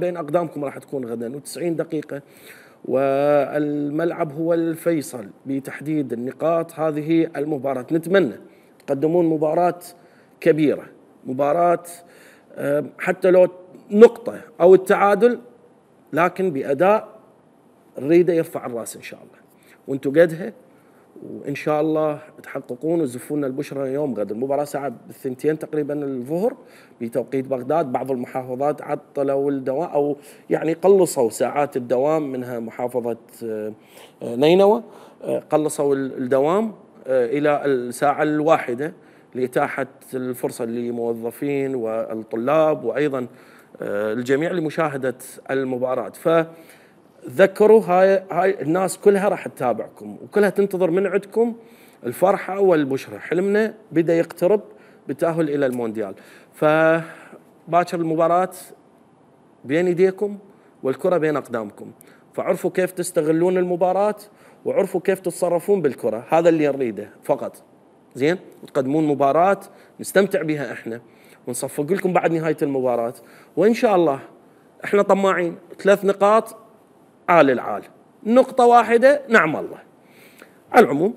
بين أقدامكم راح تكون غدا و90 دقيقة. والملعب هو الفيصل بتحديد النقاط. هذه المباراة نتمنى تقدمون مباراة كبيرة مباراة آه، حتى لو نقطة أو التعادل لكن بأداء نريده يرفع الرأس إن شاء الله. وأنتم قدها وإن شاء الله تحققون وتزفون البشرى يوم غد. المباراة ساعه الثنتين تقريبا الظهر بتوقيت بغداد. بعض المحافظات عطلوا الدوام أو يعني قلصوا ساعات الدوام منها محافظة آه، آه، نينوى. آه، قلصوا الدوام إلى الساعة الواحدة لإتاحة الفرصة للموظفين والطلاب وأيضا الجميع لمشاهدة المباراة. ف تذكروا هاي هاي الناس كلها راح تتابعكم وكلها تنتظر من عندكم الفرحة والبشرى حلمنا بدأ يقترب بالتاهل إلى المونديال. فباكر المباراة بين يديكم والكرة بين أقدامكم. فعرفوا كيف تستغلون المباراة وعرفوا كيف تتصرفون بالكرة. هذا اللي نريده فقط. زين؟ وتقدمون مباراة نستمتع بها إحنا ونصفق لكم بعد نهاية المباراة. وإن شاء الله إحنا طماعين. ثلاث نقاط عال العال نقطة واحدة. نعم الله على العموم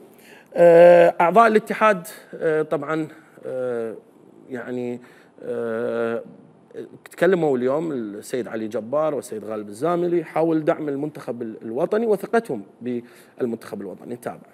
آه، أعضاء الاتحاد آه، طبعا آه، يعني تكلموا اليوم السيد علي جبار والسيد غالب الزاملي حول دعم المنتخب الوطني وثقتهم بالمنتخب الوطني. نتابع